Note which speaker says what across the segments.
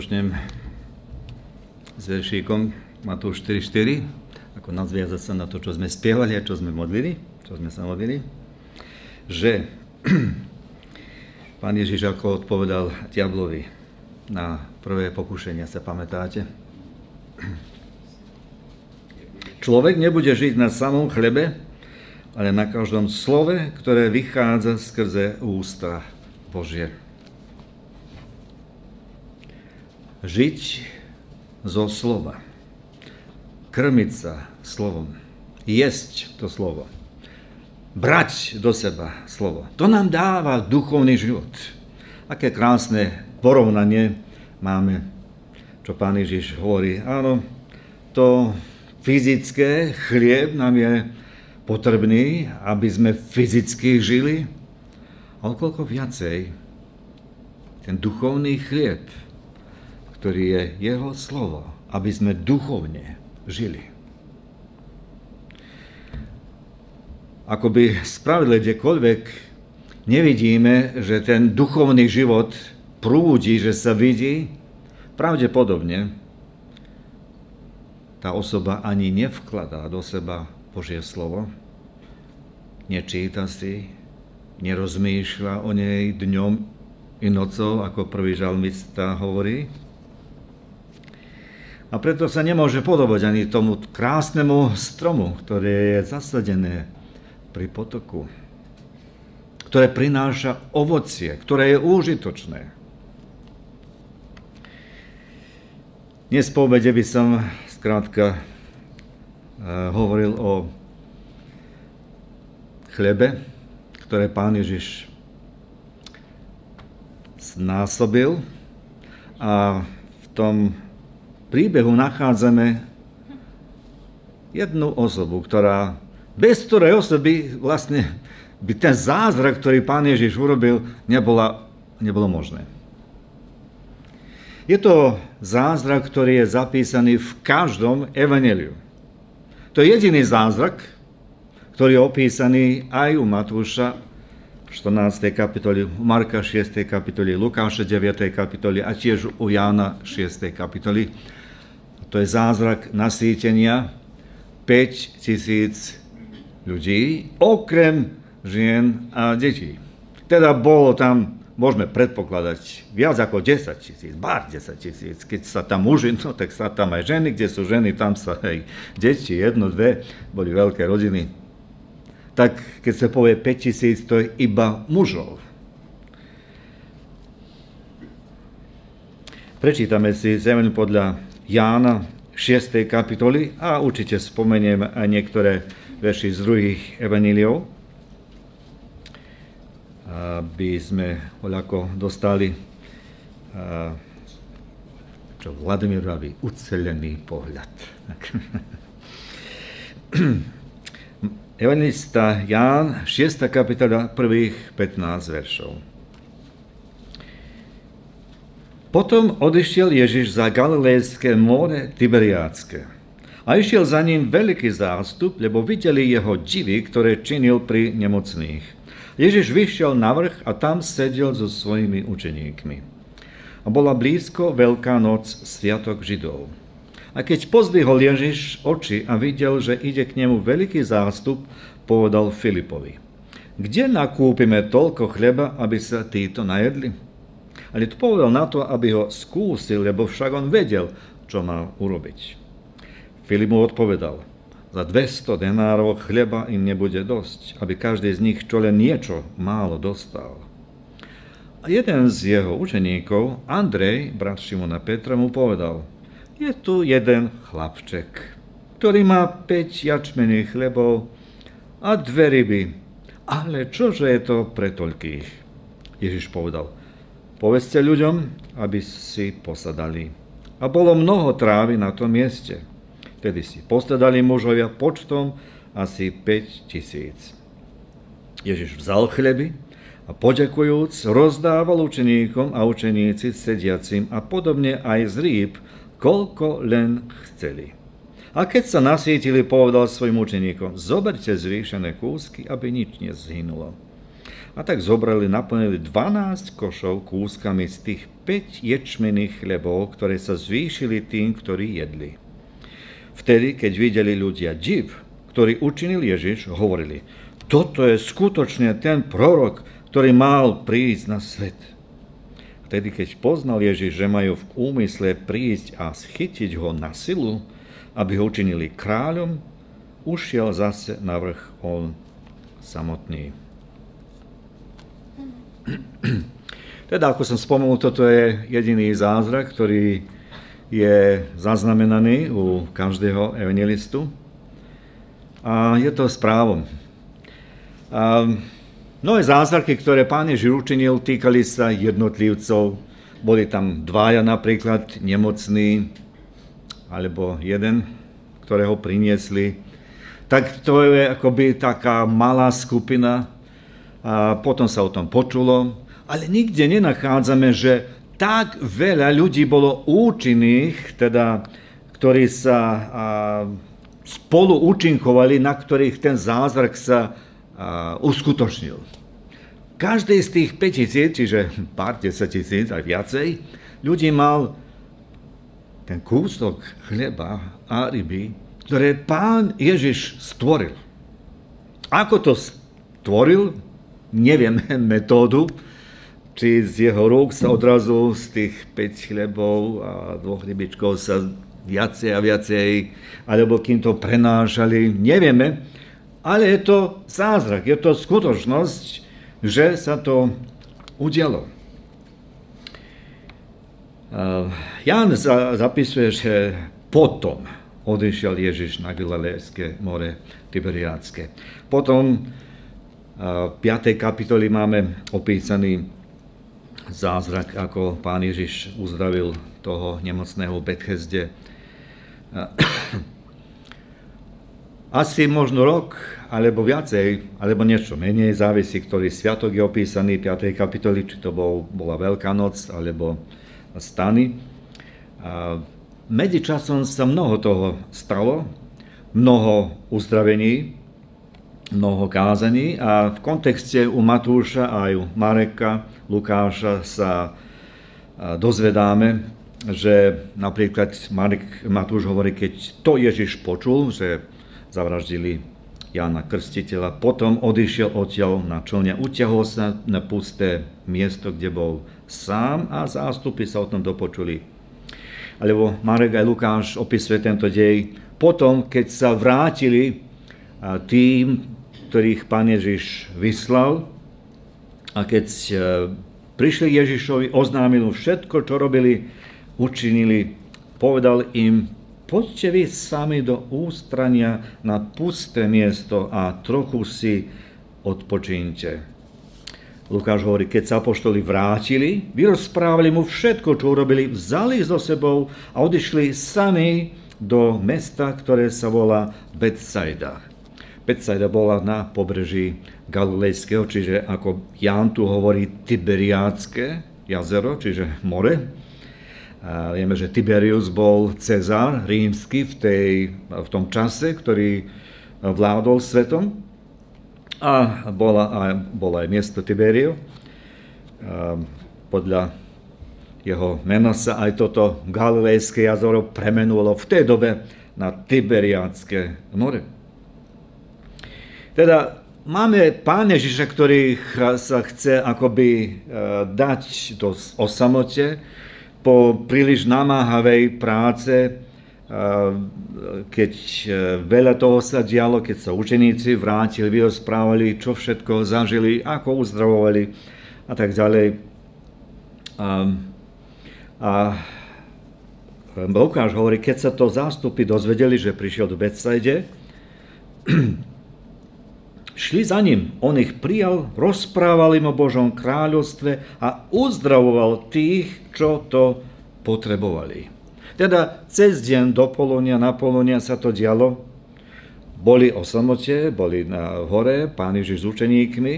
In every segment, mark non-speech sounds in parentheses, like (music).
Speaker 1: Započnem s veršíkom Matúš 4.4, ako nadviazať sa na to, čo sme spievali a čo sme modlili, čo sme sa modlili, že (clears throat) pán Ježiš ako odpovedal diablovi na prvé pokušenia, sa pamätáte? (clears throat) Človek nebude žiť na samom chlebe, ale na každom slove, ktoré vychádza skrze ústa Božie. Žiť zo slova. Krmiť sa slovom. Jesť to slovo. Brať do seba slovo. To nám dáva duchovný život. Aké krásne porovnanie máme, čo pán Ježiš hovorí. Áno, to fyzické chlieb nám je potrebný, aby sme fyzicky žili, ale koľko viacej ten duchovný chlieb, ktorý je jeho slovo, aby sme duchovne žili. Akoby spravidle kdekoľvek nevidíme, že ten duchovný život prúdi, že sa vidí, pravdepodobne tá osoba ani nevkladá do seba Božie slovo, nečíta si, nerozmýšľa o nej dňom i nocou, ako prvý žalmista hovorí. A preto sa nemôže podobať ani tomu krásnemu stromu, ktoré je zasadené pri potoku, ktoré prináša ovocie, ktoré je užitočné. Dnes po obede by som skrátka eh, hovoril o chlebe, ktoré pán Ježiš znásobil a v tom príbehu nachádzame jednu osobu, ktorá, bez ktorej osoby vlastne by ten zázrak, ktorý pán Ježiš urobil, nebola, nebolo možné. Je to zázrak, ktorý je zapísaný v každom evaneliu. To je jediný zázrak, ktorý je opísaný aj u Matúša 14. kapitoli, Marka 6. kapitoli, Lukáša 9. kapitoli a tiež u Jána 6. kapitoli. To je zázrak nasýtenia 5 tisíc ľudí, okrem žien a detí. Teda bolo tam, môžeme predpokladať, viac ako 10 tisíc, bar 10 tisíc. Keď sa tam muži, no tak sa tam aj ženy, kde sú ženy, tam sa aj deti, jedno, dve, boli veľké rodiny tak keď sa povie 5000, to je iba mužov. Prečítame si zemen podľa Jána 6. kapitoly a určite spomeniem aj niektoré verši z druhých evaníliov, aby sme voľako dostali čo Vladimír vraví, ucelený pohľad. (laughs) Evangelista Ján, 6. kapitola, prvých 15 veršov. Potom odišiel Ježiš za Galilejské more Tiberiácké. A išiel za ním veľký zástup, lebo videli jeho divy, ktoré činil pri nemocných. Ježiš vyšiel na vrch a tam sedel so svojimi učeníkmi. A bola blízko Veľká noc, Sviatok Židov. A keď pozdvihol Ježiš oči a videl, že ide k nemu veľký zástup, povedal Filipovi, kde nakúpime toľko chleba, aby sa títo najedli? Ale to povedal na to, aby ho skúsil, lebo však on vedel, čo mal urobiť. Filip mu odpovedal, za 200 denárov chleba im nebude dosť, aby každý z nich čo len niečo málo dostal. A jeden z jeho učeníkov, Andrej, brat Šimona Petra, mu povedal, je tu jeden chlapček, ktorý má 5 jačmených chlebov a dve ryby. Ale čože je to pre toľkých? Ježiš povedal, povedzte ľuďom, aby si posadali. A bolo mnoho trávy na tom mieste. Tedy si posadali mužovia počtom asi 5 tisíc. Ježiš vzal chleby a poďakujúc rozdával učeníkom a učeníci sediacim a podobne aj z rýb, koľko len chceli. A keď sa nasvietili, povedal svojim učeníkom, zoberte zriešené kúsky, aby nič nezhynulo. A tak zobrali, naplnili 12 košov kúskami z tých 5 ječmených chlebov, ktoré sa zvýšili tým, ktorí jedli. Vtedy, keď videli ľudia div, ktorý učinil Ježiš, hovorili, toto je skutočne ten prorok, ktorý mal prísť na svet. Vtedy, keď poznal Ježiš, že majú v úmysle prísť a schytiť ho na silu, aby ho učinili kráľom, ušiel zase na vrch on samotný. Teda, ako som spomenul, toto je jediný zázrak, ktorý je zaznamenaný u každého evangelistu. A je to správom. A mnohé zázraky, ktoré pán Ježiš učinil, týkali sa jednotlivcov. Boli tam dvaja napríklad nemocní, alebo jeden, ktorého priniesli. Tak to je akoby taká malá skupina. A potom sa o tom počulo, ale nikde nenachádzame, že tak veľa ľudí bolo účinných, teda, ktorí sa a, spolu účinkovali, na ktorých ten zázrak sa uskutočnil. Každý z tých 5 tisíc, čiže pár 10 tisíc, aj viacej, ľudí mal ten kúsok chleba a ryby ktoré pán Ježiš stvoril. Ako to stvoril, neviem (laughs) metódu, či z jeho rúk sa odrazu z tých 5 chlebov a dvoch rybičkov sa viacej a viacej, alebo kým to prenášali, nevieme, ale je to zázrak, je to skutočnosť, že sa to udialo. Jan zapisuje, že potom, odišiel Ježiš na Galilejské more Tiberiádske. Potom v 5. kapitoli máme opísaný zázrak, ako pán Ježiš uzdravil toho nemocného Bethesde. Asi možno rok, alebo viacej, alebo niečo menej, závisí, ktorý sviatok je opísaný v 5. kapitoli, či to bol, bola Veľká noc, alebo stany. Medzičasom sa mnoho toho stalo, mnoho uzdravení, mnoho kázaní a v kontexte u Matúša aj u Mareka, Lukáša sa dozvedáme, že napríklad Marek, Matúš hovorí, keď to Ježiš počul, že zavraždili Jana Krstiteľa, potom odišiel odtiaľ na člne, utiahol sa na pusté miesto, kde bol sám a zástupy sa o tom dopočuli alebo Marek aj Lukáš opisuje tento dej. Potom, keď sa vrátili tým, ktorých pán Ježiš vyslal, a keď e, prišli Ježišovi, oznámil všetko, čo robili, učinili, povedal im, poďte vy sami do ústrania na pusté miesto a trochu si odpočínte. Lukáš hovorí, keď sa apoštoli vrátili, vyrozprávali mu všetko, čo urobili, vzali so sebou a odišli sami do mesta, ktoré sa volá Bethsaida. Bethsaida bola na pobreží Galilejského, čiže ako Ján tu hovorí Tiberiádske jazero, čiže more. A vieme, že Tiberius bol Cezár rímsky v, tej, v tom čase, ktorý vládol svetom a bola aj, bola aj miesto Tiberio. Podľa jeho mena sa aj toto Galilejské jazero premenulo v tej dobe na Tiberiánske more. Teda máme pán Ježiša, ktorý sa chce akoby e, dať do osamote po príliš namáhavej práce, keď e, veľa toho sa dialo, keď sa učeníci vrátili, vyrozprávali, čo všetko zažili, ako uzdravovali a tak ďalej. A, a Lukáš hovorí, keď sa to zástupy dozvedeli, že prišiel do Betsaide, šli za ním. On ich prijal, rozprával im o Božom kráľovstve a uzdravoval tých, čo to potrebovali. Teda cez deň do polonia, na polonia sa to dialo. Boli o samote, boli na hore, pán Ježiš s učeníkmi,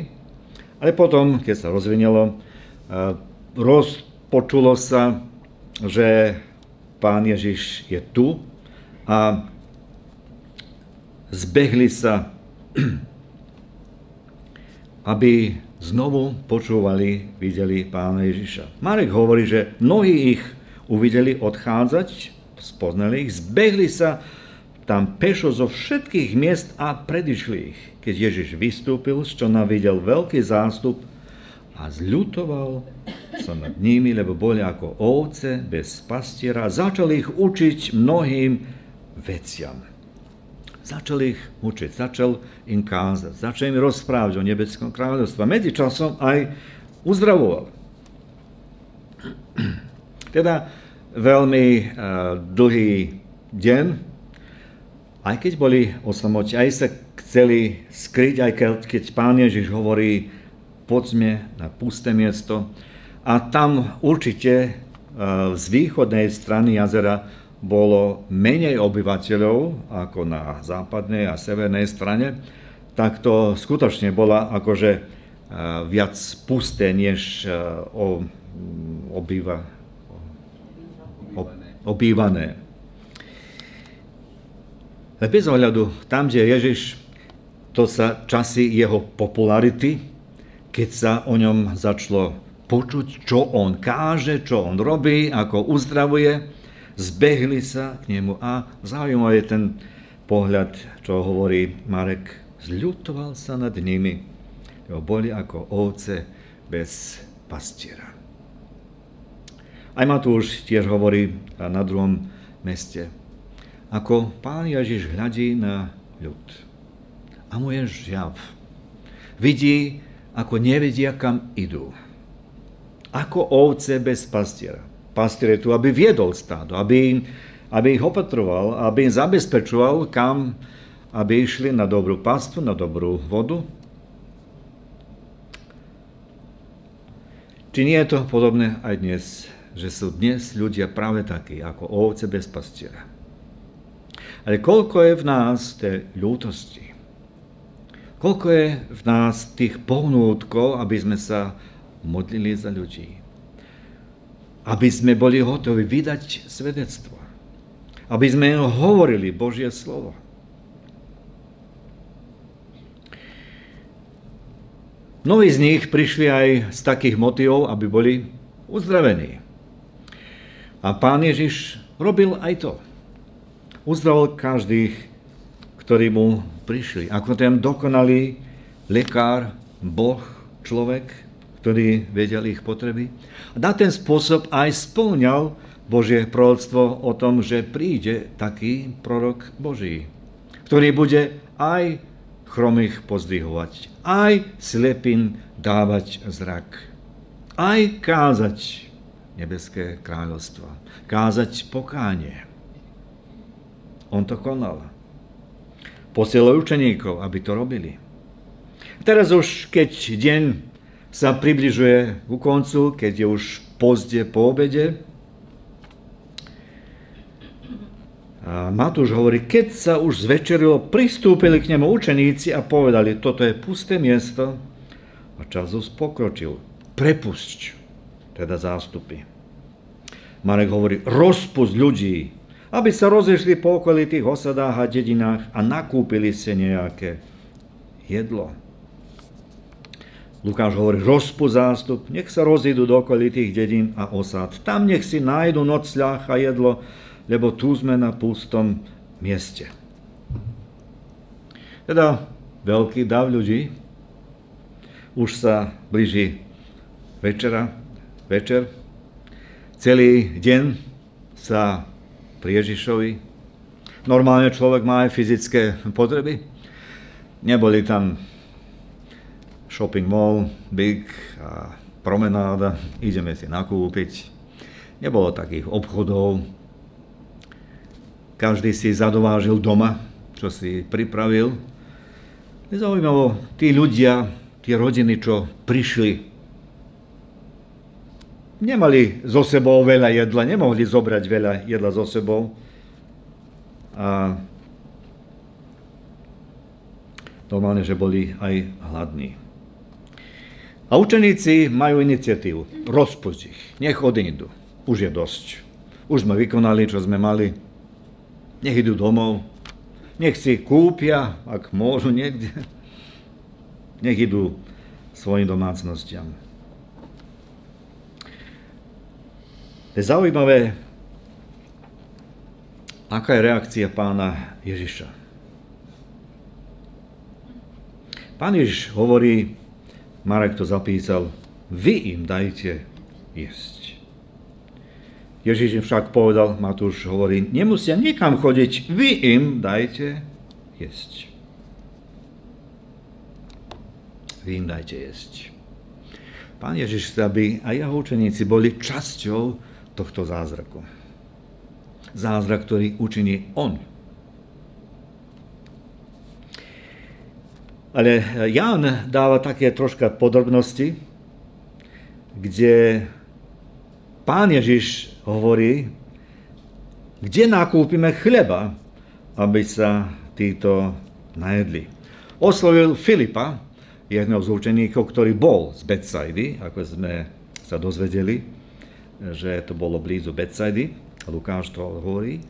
Speaker 1: ale potom, keď sa rozvinelo, rozpočulo sa, že pán Ježiš je tu a zbehli sa aby znovu počúvali, videli pána Ježiša. Marek hovorí, že mnohí ich uvideli odchádzať, spoznali ich, zbehli sa tam pešo zo všetkých miest a predišli ich. Keď Ježiš vystúpil, z čo navidel veľký zástup a zľutoval sa nad nimi, lebo boli ako ovce bez pastiera a začal ich učiť mnohým veciam. Začal ich učiť, začal im kázať, začal im rozprávať o nebeskom kráľovstve. Medzičasom aj uzdravoval. (clears throat) Teda veľmi uh, dlhý deň, aj keď boli o samote, aj sa chceli skryť, aj keď pán Ježiš hovorí, poďme na pusté miesto. A tam určite uh, z východnej strany jazera bolo menej obyvateľov ako na západnej a severnej strane, tak to skutočne bola akože e, viac pusté, než e, obýva, obývané. Bez ohľadu, tam, kde Ježiš, to sa časy jeho popularity, keď sa o ňom začalo počuť, čo on káže, čo on robí, ako uzdravuje, zbehli sa k nemu a zaujímavý je ten pohľad, čo hovorí Marek, zľutoval sa nad nimi, lebo boli ako ovce bez pastiera. Aj Matúš tiež hovorí na druhom meste, ako pán Ježiš hľadí na ľud. A mu je žiav. Vidí, ako nevedia, kam idú. Ako ovce bez pastiera pastier tu, aby viedol stádo, aby, aby ich opatroval, aby im zabezpečoval, kam aby išli na dobrú pastu, na dobrú vodu. Či nie je to podobné aj dnes, že sú dnes ľudia práve takí, ako ovce bez pastiera. Ale koľko je v nás tej ľútosti? Koľko je v nás tých pohnútkov, aby sme sa modlili za ľudí? Aby sme boli hotoví vydať svedectvo. Aby sme hovorili Božie slovo. Mnohí z nich prišli aj z takých motivov, aby boli uzdravení. A pán Ježiš robil aj to. Uzdravil každých, ktorí mu prišli. Ako ten dokonalý lekár, Boh, človek, ktorý vedel ich potreby. A na ten spôsob aj splňal Božie proroctvo o tom, že príde taký prorok Boží, ktorý bude aj chromých pozdvihovať, aj slepým dávať zrak, aj kázať nebeské kráľovstvo, kázať pokánie. On to konal. Posielal učeníkov, aby to robili. Teraz už, keď deň sa približuje ku koncu, keď je už pozde po obede. A Matúš hovorí, keď sa už zvečerilo, pristúpili k nemu učeníci a povedali, toto je pusté miesto a čas už pokročil. Prepusť, teda zástupy. Marek hovorí, rozpust ľudí, aby sa rozešli po okolitých osadách a dedinách a nakúpili si nejaké jedlo. Lukáš hovorí, rozpu zástup, nech sa rozídu do okolitých dedín a osád. Tam nech si nájdu nocľah a jedlo, lebo tu sme na pustom mieste. Teda veľký dav ľudí, už sa blíži večera, večer, celý deň sa pri Ježišovi. Normálne človek má aj fyzické potreby. Neboli tam shopping mall, big a promenáda, ideme si nakúpiť. Nebolo takých obchodov. Každý si zadovážil doma, čo si pripravil. Nezaujímavo, tí ľudia, tie rodiny, čo prišli, nemali so sebou veľa jedla, nemohli zobrať veľa jedla so sebou. A normálne, že boli aj hladní. A učeníci majú iniciatívu. Rozpuť ich. Nech odídu. Už je dosť. Už sme vykonali, čo sme mali. Nech idú domov. Nech si kúpia, ak môžu niekde. Nech idú svojim domácnostiam. Je zaujímavé, aká je reakcia pána Ježiša. Pán Ježiš hovorí, Marek to zapísal, vy im dajte jesť. Ježiš im však povedal, Matúš hovorí, nemusia nikam chodiť, vy im dajte jesť. Vy im dajte jesť. Pán Ježiš chce, aby aj jeho učeníci boli časťou tohto zázraku. Zázrak, ktorý učiní On. Ale Jan dáva také troška podrobnosti, kde pán Ježiš hovorí, kde nakúpime chleba, aby sa títo najedli. Oslovil Filipa, jedného z učeníkov, ktorý bol z Betsaidy, ako sme sa dozvedeli, že to bolo blízu Betsaidy. Lukáš to hovorí.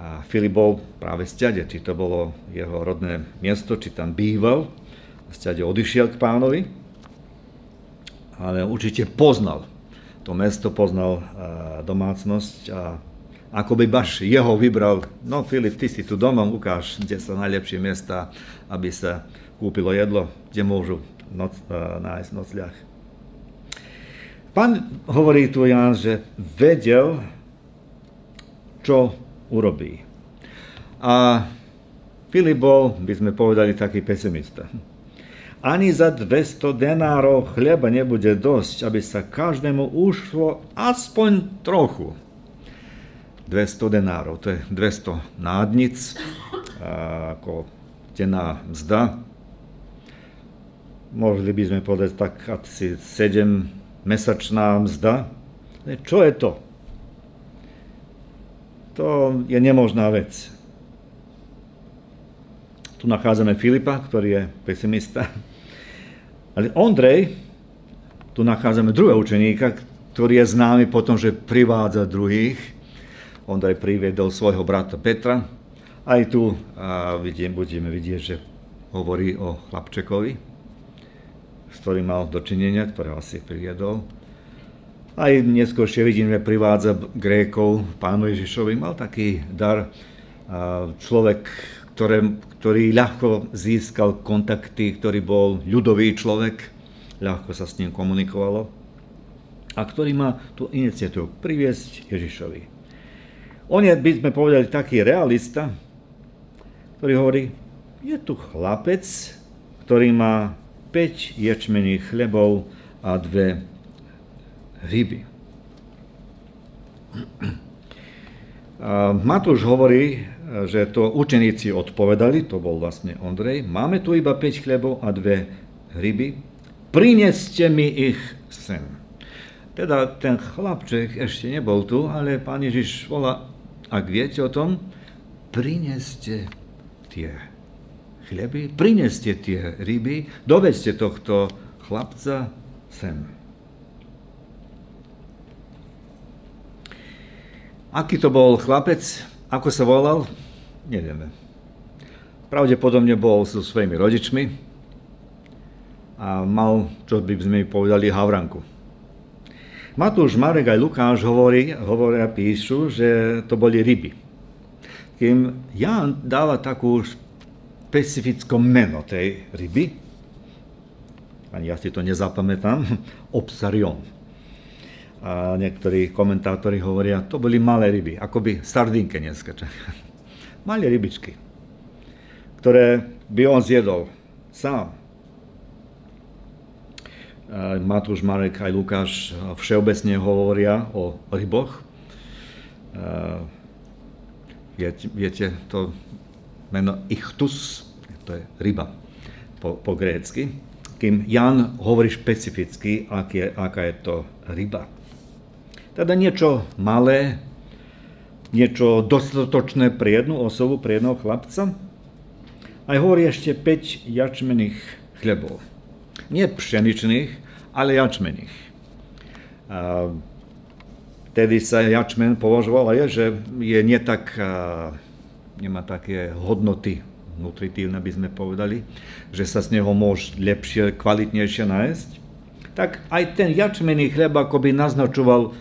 Speaker 1: A Filip bol práve stade, či to bolo jeho rodné miesto, či tam býval. Stade odišiel k pánovi, ale určite poznal to mesto, poznal domácnosť a ako by baš jeho vybral, no Filip, ty si tu doma, ukáž, kde sú najlepšie miesta, aby sa kúpilo jedlo, kde môžu noc, nájsť nocľah. Pán hovorí tu Jan, že vedel, čo urobí. A Filip bol, by sme povedali, taký pesimista. Ani za 200 denárov chleba nebude dosť, aby sa každému ušlo aspoň trochu. 200 denárov, to je 200 nádnic, ako denná mzda. Mohli by sme povedať tak asi 7 mesačná mzda. Čo je to? To je nemožná vec. Tu nachádzame Filipa, ktorý je pesimista. Ale Ondrej, tu nachádzame druhého učeníka, ktorý je známy potom, že privádza druhých. Ondrej priviedol svojho brata Petra. Aj tu a vidím, budeme vidieť, že hovorí o chlapčekovi, s ktorým mal dočinenia, ktorého asi priviedol. Aj neskôršie vidíme, privádza Grékov, pánu Ježišovi, mal taký dar, človek, ktoré, ktorý ľahko získal kontakty, ktorý bol ľudový človek, ľahko sa s ním komunikovalo a ktorý má tú iniciatívu priviesť Ježišovi. On je, by sme povedali, taký realista, ktorý hovorí, je tu chlapec, ktorý má 5 ječmených chlebov a dve ryby. Matúš hovorí, že to učeníci odpovedali, to bol vlastne Ondrej, máme tu iba 5 chlebov a dve ryby, prineste mi ich sem. Teda ten chlapček ešte nebol tu, ale pán Ježiš volá, ak viete o tom, prineste tie chleby, prineste tie ryby, dovedzte tohto chlapca sem. Aký to bol chlapec, ako sa volal, nevieme. Pravdepodobne bol so svojimi rodičmi a mal, čo by sme povedali, havranku. Matúš, Marek aj Lukáš hovorí, hovoria, píšu, že to boli ryby. Kým Jan dáva takú špecifické meno tej ryby, ani ja si to nezapamätám, obsarion a niektorí komentátori hovoria, to boli malé ryby, akoby sardinke dneska. (laughs) malé rybičky, ktoré by on zjedol sám. Matúš, Marek aj Lukáš všeobecne hovoria o ryboch. Viete, to meno ichtus, to je ryba po, po grécky, kým Jan hovorí špecificky, ak je, aká je to ryba. Teda niečo malé, niečo dostatočné pre jednu osobu, pre jedného chlapca. Aj hovorí ešte 5 jačmených chlebov. Nie pšeničných, ale jačmených. A Tedy sa jačmen považoval aj, že je nie tak, nemá také hodnoty nutritívne by sme povedali, že sa z neho môže lepšie, kvalitnejšie nájsť, tak aj ten jačmený chleb akoby naznačoval,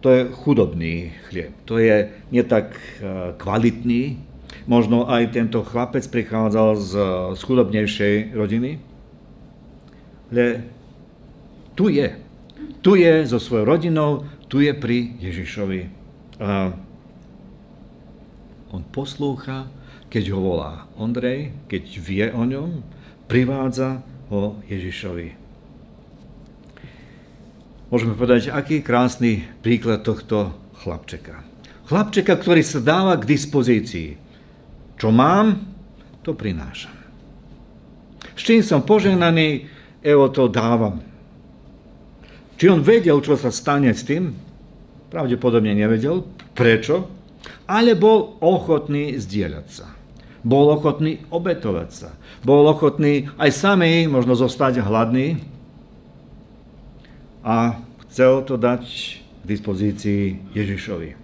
Speaker 1: to je chudobný chlieb, to je nie tak e, kvalitný, možno aj tento chlapec prichádzal z, z chudobnejšej rodiny, ale tu je, tu je so svojou rodinou, tu je pri Ježišovi. A on poslúcha, keď ho volá Ondrej, keď vie o ňom, privádza ho Ježišovi. Môžeme povedať, aký krásny príklad tohto chlapčeka. Chlapčeka, ktorý sa dáva k dispozícii. Čo mám, to prinášam. S čím som poženaný, evo to dávam. Či on vedel, čo sa stane s tým? Pravdepodobne nevedel. Prečo? ale bol ochotný zdieľať sa. Bol ochotný obetovať sa. Bol ochotný aj samý možno zostať hladný a chcel to dať k dispozícii Ježišovi.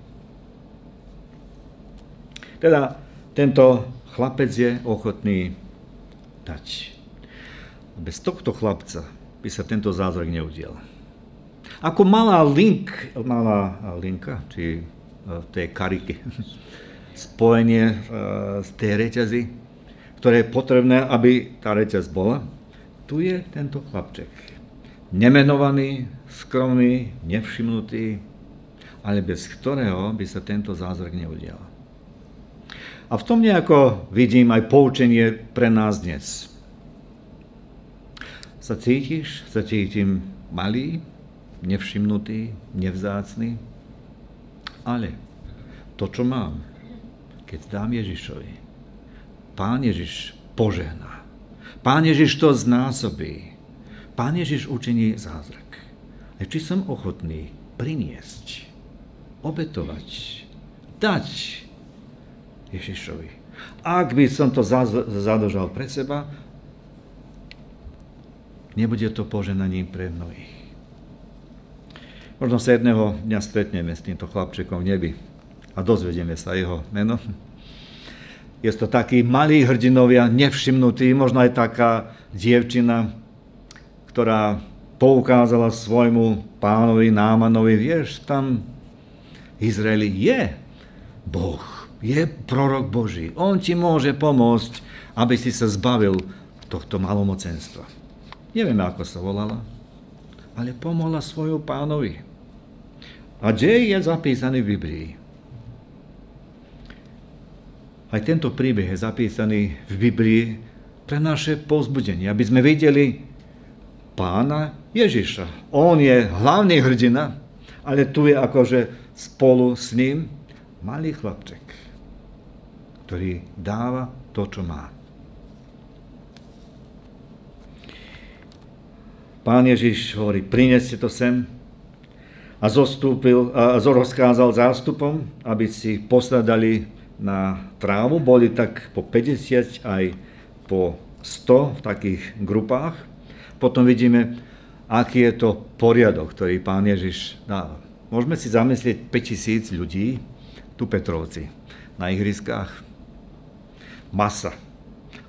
Speaker 1: Teda tento chlapec je ochotný dať. Bez tohto chlapca by sa tento zázrak neudiel. Ako malá link, malá linka, či tej kariky. (laughs) Spojenie e, z tej reťazy, ktoré je potrebné, aby tá reťaz bola. Tu je tento chlapček. Nemenovaný, skromný, nevšimnutý, ale bez ktorého by sa tento zázrak neudial. A v tom nejako vidím aj poučenie pre nás dnes. Sa cítiš, sa cítim malý, nevšimnutý, nevzácný, ale to, čo mám, keď dám Ježišovi, Pán Ježiš požehná. Pán Ježiš to znásobí. Pán Ježiš učení zázrak. A či som ochotný priniesť, obetovať, dať Ježišovi. Ak by som to zadržal pre seba, nebude to poženaním pre mnohých. Možno sa jedného dňa stretneme s týmto chlapčekom v nebi a dozvedieme sa jeho meno. Je to taký malý hrdinovia, nevšimnutý, možno aj taká dievčina, ktorá poukázala svojmu pánovi Námanovi, vieš, tam Izraeli je Boh, je prorok Boží. On ti môže pomôcť, aby si sa zbavil tohto malomocenstva. Nevieme, ako sa volala, ale pomohla svojmu pánovi. A dej je zapísaný v Biblii. Aj tento príbeh je zapísaný v Biblii pre naše povzbudenie, aby sme videli pána Ježiša. On je hlavný hrdina, ale tu je akože spolu s ním malý chlapček, ktorý dáva to, čo má. Pán Ježiš hovorí, prineste to sem, a zostúpil a rozkázal zástupom, aby si posadali na trávu. Boli tak po 50 aj po 100 v takých grupách. Potom vidíme, aký je to poriadok, ktorý pán Ježiš dáva. Môžeme si zamyslieť 5000 ľudí, tu Petrovci, na ihriskách. Masa.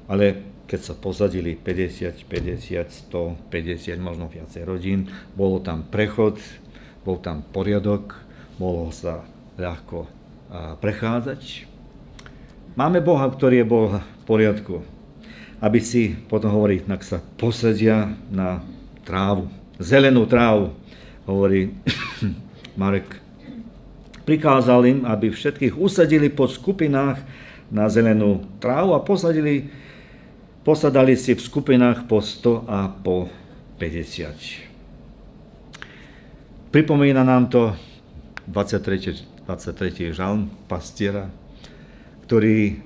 Speaker 1: Ale keď sa pozadili 50, 50, 100, 50, možno viacej rodín, bolo tam prechod, bol tam poriadok, mohol sa ľahko prechádzať. Máme Boha, ktorý je Boh v poriadku. Aby si, potom hovorí, tak sa posadia na trávu, zelenú trávu, hovorí (laughs) Marek. Prikázal im, aby všetkých usadili po skupinách na zelenú trávu a posadili, posadali si v skupinách po 100 a po 50. Pripomína nám to 23. 23. žalm pastiera, ktorý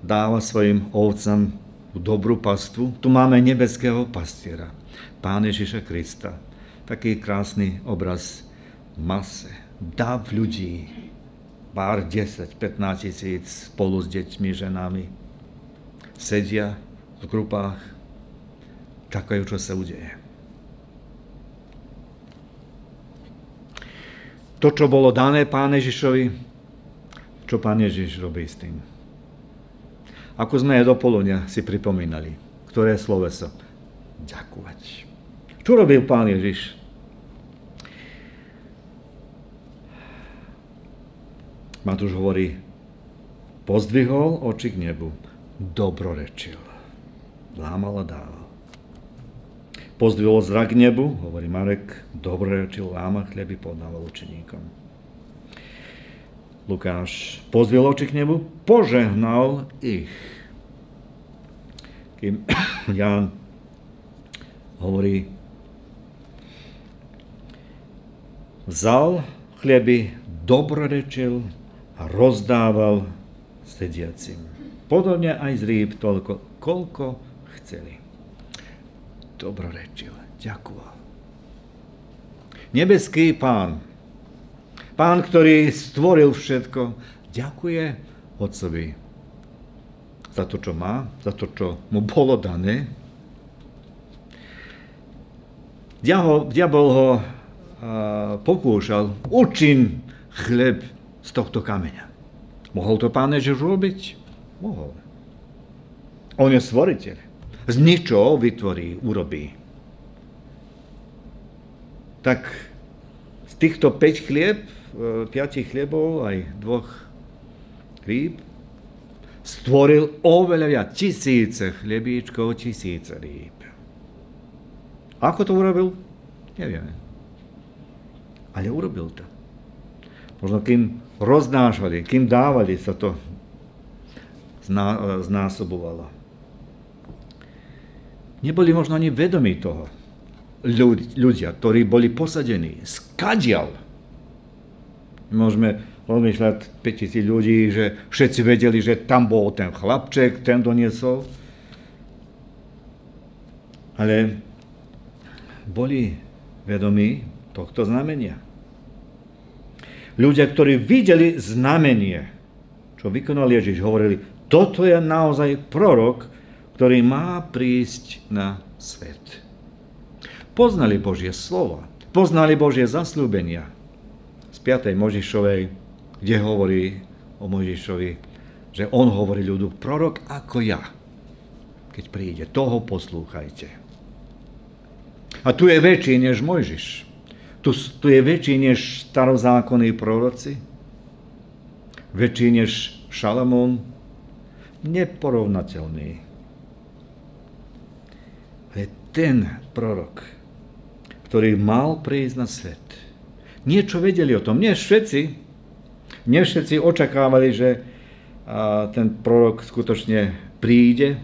Speaker 1: dáva svojim ovcam dobrú pastvu. Tu máme nebeského pastiera, Pán Ježiša Krista. Taký krásny obraz mase, dav ľudí, pár 10, 15 tisíc spolu s deťmi, ženami, sedia v grupách, čakajú, čo sa udeje. to, čo bolo dané Pán Ježišovi, čo Pán Ježiš robí s tým. Ako sme do polonia si pripomínali, ktoré sloveso? Ďakovať. Čo robil pán Ježiš? Matúš hovorí, pozdvihol oči k nebu, dobrorečil, lámal a dával. Pozdvihol zrak k nebu, hovorí Marek, dobrorečil, lámal chleby, podával učeníkom. Lukáš pozviel oči k nebu, požehnal ich. Kým (coughs) Jan hovorí, vzal chleby, dobrorečil a rozdával sediacim. Podobne aj z rýb toľko, koľko chceli. Dobrorečil, ďakoval. Nebeský pán Pán, ktorý stvoril všetko, ďakuje Otcovi za to, čo má, za to, čo mu bolo dané. Diabol ho pokúšal, učin chleb z tohto kameňa. Mohol to pán Ježiš robiť? Mohol. On je stvoriteľ. Z ničoho vytvorí, urobí. Tak z týchto 5 chlieb piatich chlebov, aj dvoch rýb, stvoril oveľa viac, tisíce chlebíčkov, tisíce rýb. Ako to urobil? Nevieme. Ale urobil to. Možno kým roznášali, kým dávali, sa to znásobovalo. Neboli možno ani vedomí toho. Ľudia, ktorí boli posadení, skadial Môžeme rozmýšľať 5000 ľudí, že všetci vedeli, že tam bol ten chlapček, ten doniesol. Ale boli vedomí tohto znamenia. Ľudia, ktorí videli znamenie, čo vykonal Ježiš, hovorili, toto je naozaj prorok, ktorý má prísť na svet. Poznali Božie slova, poznali Božie zasľúbenia, 5. Možišovej, kde hovorí o Možišovi, že on hovorí ľudu, prorok ako ja, keď príde, toho poslúchajte. A tu je väčší než Mojžiš. Tu, tu je väčší než starozákonní proroci, väčší než Šalamón, neporovnateľný. Ale ten prorok, ktorý mal prísť na svet, niečo vedeli o tom. Nie všetci, nie všetci očakávali, že ten prorok skutočne príde,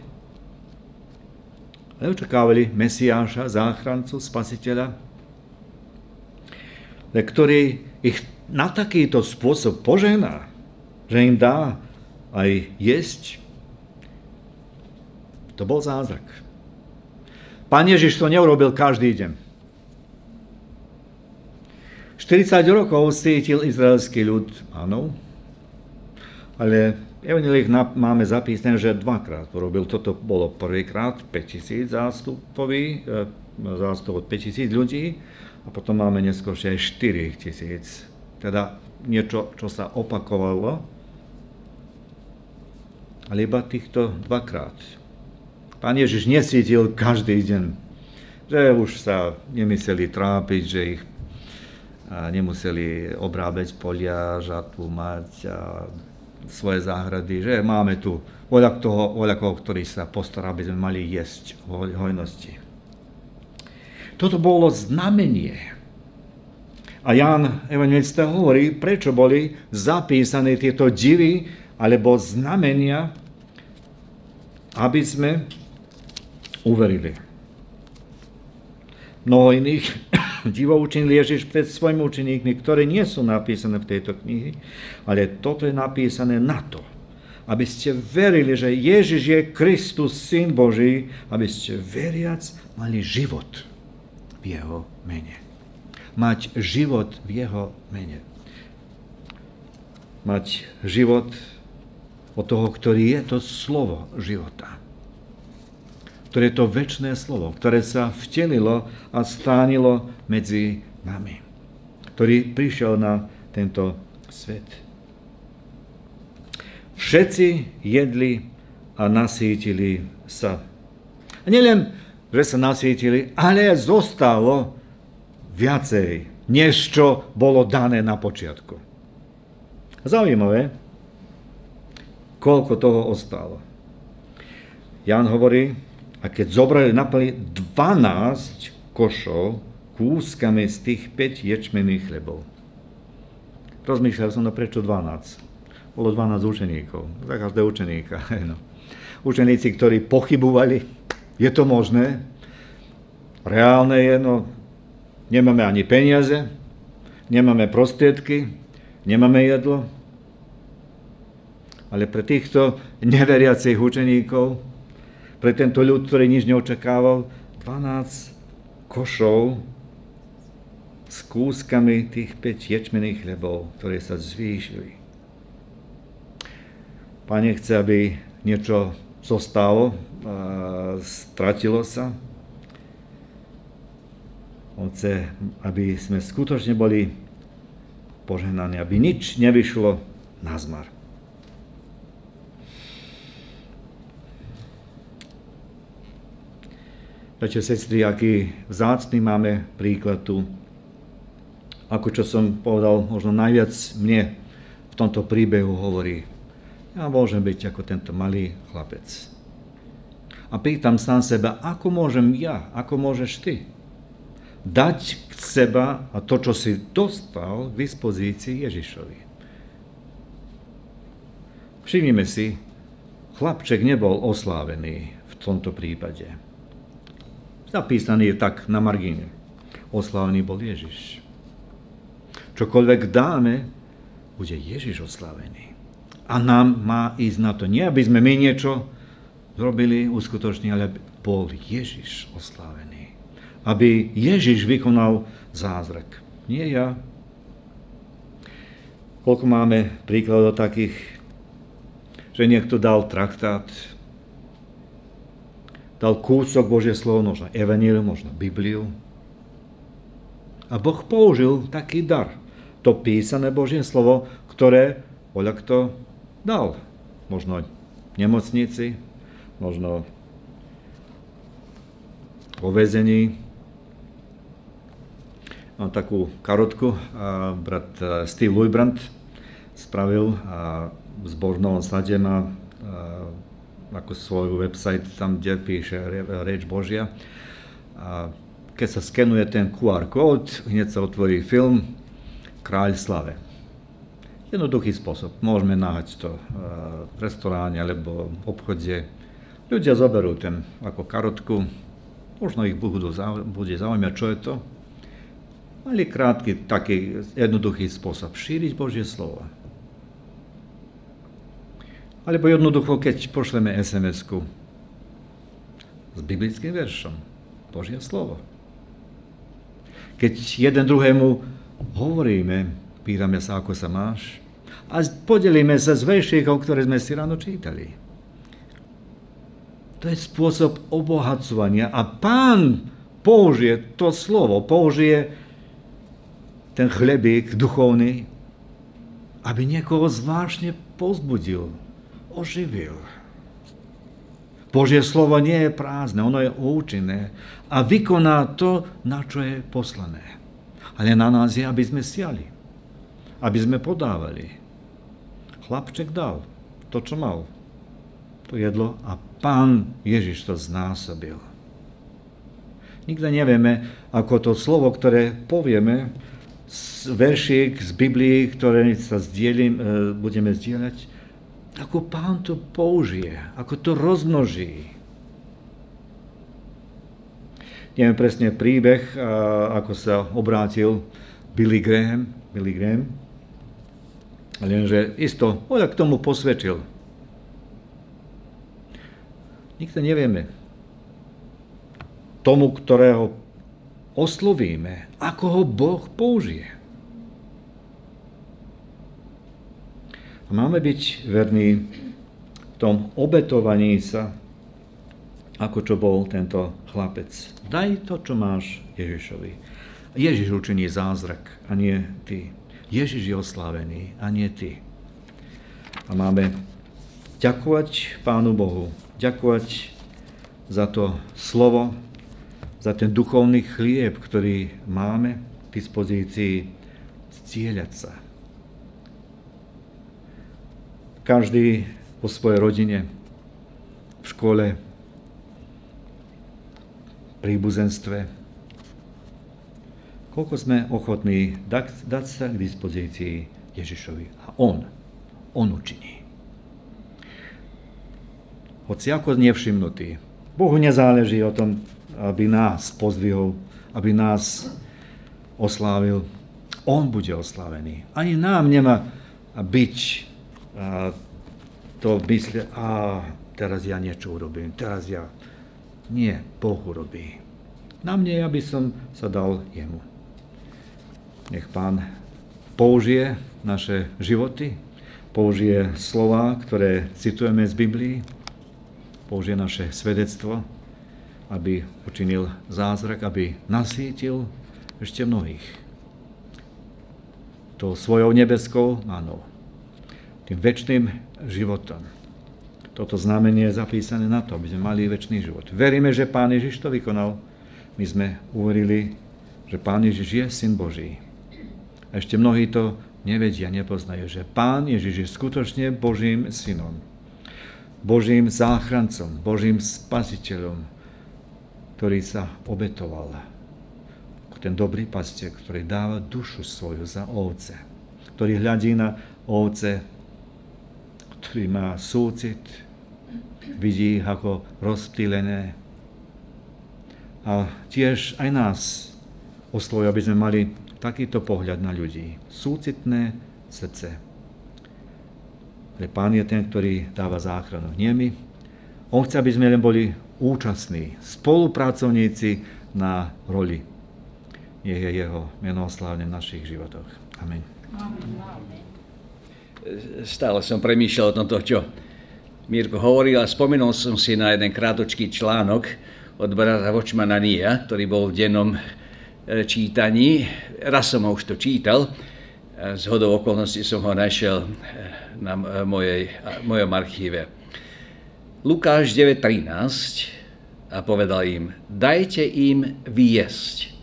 Speaker 1: ale očakávali Mesiáša, záchrancu, spasiteľa, ktorý ich na takýto spôsob požená, že im dá aj jesť. To bol zázrak. Pán Ježiš to neurobil každý deň. 40 rokov cítil izraelský ľud, áno, ale Evangelích máme zapísané, že dvakrát to robil. Toto bolo prvýkrát 5000 zástupový, e, zástup od 5000 ľudí a potom máme neskôršie aj 4000. Teda niečo, čo sa opakovalo, ale iba týchto dvakrát. Pán Ježiš nesítil každý deň, že už sa nemysleli trápiť, že ich nemuseli obrábať polia, žatvu mať a svoje záhrady, že máme tu voľak toho, voľakov, ktorý sa postará, aby sme mali jesť v hojnosti. Toto bolo znamenie. A Jan Evangelista hovorí, prečo boli zapísané tieto divy alebo znamenia, aby sme uverili. Mnoho iných divo učinil Ježiš pred svojimi učeníkmi, ktoré nie sú napísané v tejto knihy, ale toto je napísané na to, aby ste verili, že Ježiš je Kristus, Syn Boží, aby ste veriac mali život v Jeho mene. Mať život v Jeho mene. Mať život od toho, ktorý je to slovo života ktoré je to väčšné slovo, ktoré sa vtelilo a stánilo medzi nami, ktorý prišiel na tento svet. Všetci jedli a nasítili sa. A nielen, že sa nasítili, ale zostalo viacej, než čo bolo dané na počiatku. Zaujímavé, koľko toho ostalo. Jan hovorí, a keď zobrali naplni 12 košov kúskami z tých 5 ječmených chlebov. Rozmýšľal som, no prečo 12? Bolo 12 učeníkov, za každé učeníka. (laughs) No. Učeníci, ktorí pochybovali, je to možné? Reálne je, no nemáme ani peniaze, nemáme prostriedky, nemáme jedlo, ale pre týchto neveriacich učeníkov, pre tento ľud, ktorý nič neočakával, 12 košov s kúskami tých 5 ječmených chlebov, ktoré sa zvýšili. Pane chce, aby niečo zostalo, stratilo sa. On chce, aby sme skutočne boli požehnaní, aby nič nevyšlo na zmar. Bratia, sestry, aký vzácný máme príklad tu. Ako čo som povedal, možno najviac mne v tomto príbehu hovorí. Ja môžem byť ako tento malý chlapec. A pýtam sám seba, ako môžem ja, ako môžeš ty dať k seba a to, čo si dostal k dispozícii Ježišovi. Všimnime si, chlapček nebol oslávený v tomto prípade. Zapísaný je tak na margíne. Oslávený bol Ježiš. Čokoľvek dáme, bude Ježiš oslávený. A nám má ísť na to. Nie, aby sme my niečo zrobili, uskutočnili, ale bol Ježiš oslávený. Aby Ježiš vykonal zázrak. Nie ja. Koľko máme príkladov takých, že niekto dal traktát, dal kúsok Božie slovo, možno Evangelium, možno Bibliu. A Boh použil taký dar. To písané Božie slovo, ktoré voľa kto dal. Možno nemocnici, možno vo väzení. Mám takú karotku, brat e, Steve Lujbrand spravil v zbožnom slade má ako svoj website, tam, kde píše reč Božia. A keď sa skenuje ten QR kód, hneď sa otvorí film Kráľ slave. Jednoduchý spôsob. Môžeme nájsť to v restoráne alebo v obchode. Ľudia zoberú ten ako karotku, možno ich budú, bude zaujímať, čo je to. Mali krátky, taký jednoduchý spôsob šíriť Božie slovo. Alebo jednoducho, keď pošleme SMS-ku s biblickým veršom, Božie slovo. Keď jeden druhému hovoríme, pýtame sa, ako sa máš, a podelíme sa z veršíkov, ktoré sme si ráno čítali. To je spôsob obohacovania a pán použije to slovo, použije ten chlebík duchovný, aby niekoho zvláštne pozbudil oživil. Božie slovo nie je prázdne, ono je účinné a vykoná to, na čo je poslané. Ale na nás je, aby sme siali, aby sme podávali. Chlapček dal to, čo mal, to jedlo a pán Ježiš to znásobil. Nikto nevieme, ako to slovo, ktoré povieme, veršík z Biblii, ktoré sa zdieľim, e, budeme zdieľať, ako pán to použije, ako to rozmnoží. Neviem presne príbeh, ako sa obrátil Billy Graham, Billy Graham, lenže isto, oľa k tomu posvedčil. Nikto nevieme. Tomu, ktorého oslovíme, ako ho Boh použije. A máme byť verní v tom obetovaní sa, ako čo bol tento chlapec. Daj to, čo máš Ježišovi. Ježiš učiní zázrak, a nie ty. Ježiš je oslávený, a nie ty. A máme ďakovať Pánu Bohu, ďakovať za to slovo, za ten duchovný chlieb, ktorý máme k dispozícii, cieľať sa. Každý po svojej rodine, v škole, príbuzenstve. Koľko sme ochotní dať, dať sa k dispozícii Ježišovi. A On, On učiní. Hoci ako nevšimnutý, Bohu nezáleží o tom, aby nás pozdvihol, aby nás oslávil. On bude oslavený. Ani nám nemá byť a, to mysle, a teraz ja niečo urobím, teraz ja. Nie, Boh urobí. Na mne, aby som sa dal jemu. Nech Pán použije naše životy, použije slova, ktoré citujeme z Biblii, použije naše svedectvo, aby učinil zázrak, aby nasítil ešte mnohých. To svojou nebeskou, áno, tým väčšným životom. Toto znamenie je zapísané na to, aby sme mali väčší život. Veríme, že Pán Ježiš to vykonal. My sme uverili, že Pán Ježiš je Syn Boží. A ešte mnohí to nevedia, nepoznajú, že Pán Ježiš je skutočne Božím Synom. Božím záchrancom, Božím spasiteľom, ktorý sa obetoval. Ten dobrý pastier, ktorý dáva dušu svoju za ovce, ktorý hľadí na ovce, ktorý má súcit, vidí ako rozptýlené. A tiež aj nás oslovuje, aby sme mali takýto pohľad na ľudí. Súcitné srdce. Ale Pán je ten, ktorý dáva záchranu. Nie my. On chce, aby sme len boli účastní, spolupracovníci na roli. Nech je jeho meno oslávne v našich životoch. Amen.
Speaker 2: Stále som premýšľal o tomto, čo Mirko hovoril a spomenul som si na jeden krátočký článok od brata Vočmana Nia, ktorý bol v dennom e, čítaní. Raz som ho už to čítal, z hodou okolností som ho našiel e, na eh, mojej, mojom archíve. Lukáš 9.13 a povedal im, dajte im vyjesť.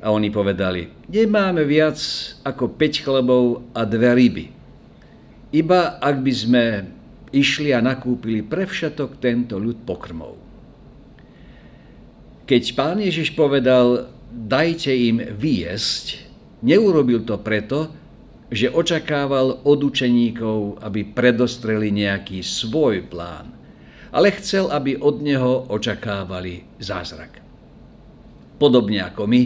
Speaker 2: A oni povedali, nemáme viac ako 5 chlebov a dve ryby. Iba ak by sme išli a nakúpili pre všetok tento ľud pokrmov. Keď pán Ježiš povedal, dajte im vyjesť, neurobil to preto, že očakával od učeníkov, aby predostreli nejaký svoj plán, ale chcel, aby od neho očakávali zázrak. Podobne ako my,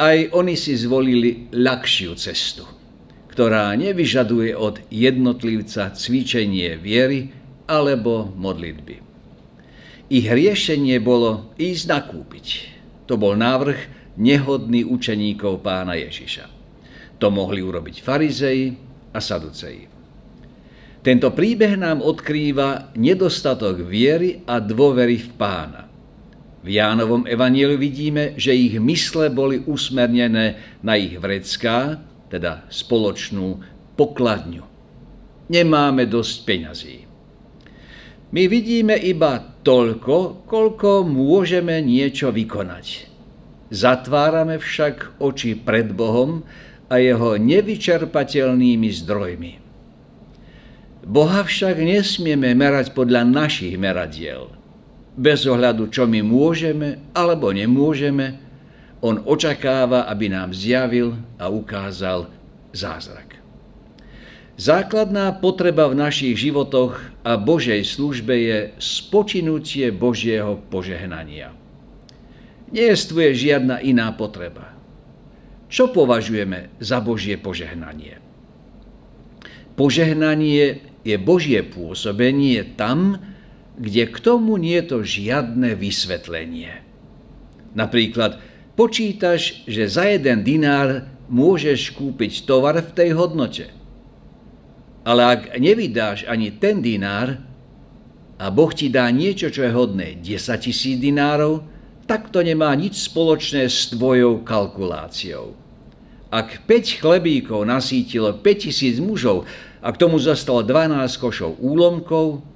Speaker 2: aj oni si zvolili ľahšiu cestu, ktorá nevyžaduje od jednotlivca cvičenie viery alebo modlitby. Ich riešenie bolo ísť nakúpiť. To bol návrh nehodný učeníkov pána Ježiša. To mohli urobiť farizeji a saduceji. Tento príbeh nám odkrýva nedostatok viery a dôvery v pána. V Jánovom evanielu vidíme, že ich mysle boli usmernené na ich vrecká, teda spoločnú pokladňu. Nemáme dosť peňazí. My vidíme iba toľko, koľko môžeme niečo vykonať. Zatvárame však oči pred Bohom a jeho nevyčerpateľnými zdrojmi. Boha však nesmieme merať podľa našich meradiel. Bez ohľadu, čo my môžeme alebo nemôžeme, on očakáva, aby nám zjavil a ukázal zázrak. Základná potreba v našich životoch a Božej službe je spočinutie Božieho požehnania. Nejestvuje žiadna iná potreba. Čo považujeme za Božie požehnanie? Požehnanie je Božie pôsobenie tam, kde k tomu nie je to žiadne vysvetlenie. Napríklad počítaš, že za jeden dinár môžeš kúpiť tovar v tej hodnote. Ale ak nevydáš ani ten dinár a Boh ti dá niečo, čo je hodné 10 tisíc dinárov, tak to nemá nič spoločné s tvojou kalkuláciou. Ak 5 chlebíkov nasítilo 5000 mužov a k tomu zostalo 12 košov úlomkov,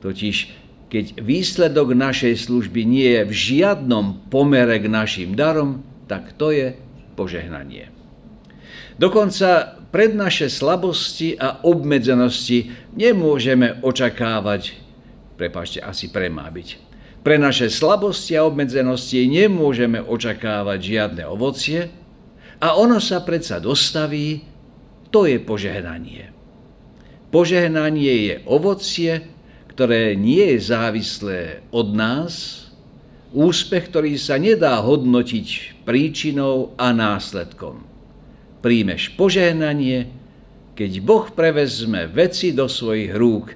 Speaker 2: Totiž keď výsledok našej služby nie je v žiadnom pomere k našim darom, tak to je požehnanie. Dokonca pred naše slabosti a obmedzenosti nemôžeme očakávať, prepašte, asi premá byť, pre naše slabosti a obmedzenosti nemôžeme očakávať žiadne ovocie a ono sa predsa dostaví, to je požehnanie. Požehnanie je ovocie, ktoré nie je závislé od nás, úspech, ktorý sa nedá hodnotiť príčinou a následkom. Príjmeš požehnanie, keď Boh prevezme veci do svojich rúk,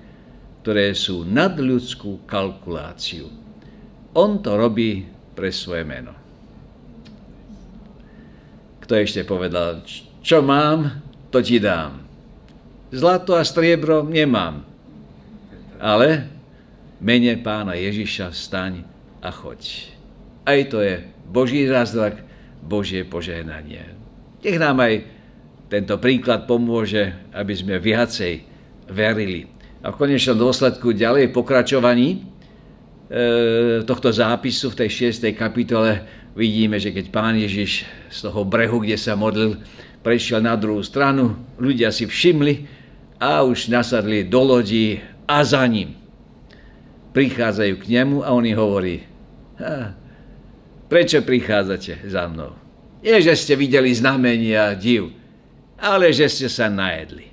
Speaker 2: ktoré sú nad ľudskú kalkuláciu. On to robí pre svoje meno. Kto ešte povedal, čo mám, to ti dám. Zlato a striebro nemám, ale mene pána Ježiša vstaň a choď. Aj to je Boží zázrak, Božie požehnanie. Nech nám aj tento príklad pomôže, aby sme viacej verili. A v konečnom dôsledku ďalej pokračovaní e, tohto zápisu v tej 6. kapitole vidíme, že keď pán Ježiš z toho brehu, kde sa modlil, prešiel na druhú stranu, ľudia si všimli a už nasadli do lodí a za ním. Prichádzajú k nemu a on hovorí, prečo prichádzate za mnou? Nie, že ste videli znamenia div, ale že ste sa najedli.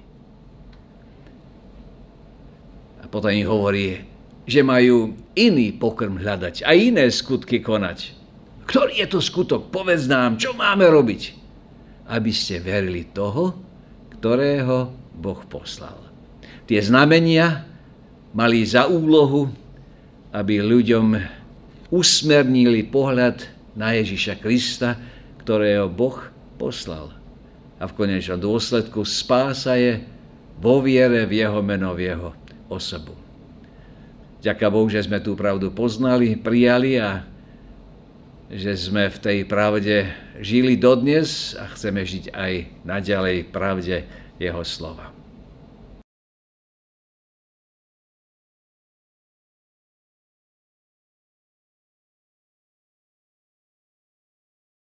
Speaker 2: A potom im hovorí, že majú iný pokrm hľadať a iné skutky konať. Ktorý je to skutok? Povedz nám, čo máme robiť? Aby ste verili toho, ktorého Boh poslal. Tie znamenia mali za úlohu, aby ľuďom usmernili pohľad na Ježiša Krista, ktorého Boh poslal. A v konečnom dôsledku spása je vo viere v jeho meno, v jeho osobu. Ďaká Bohu, že sme tú pravdu poznali, prijali a že sme v tej pravde žili dodnes a chceme žiť aj naďalej pravde jeho slova.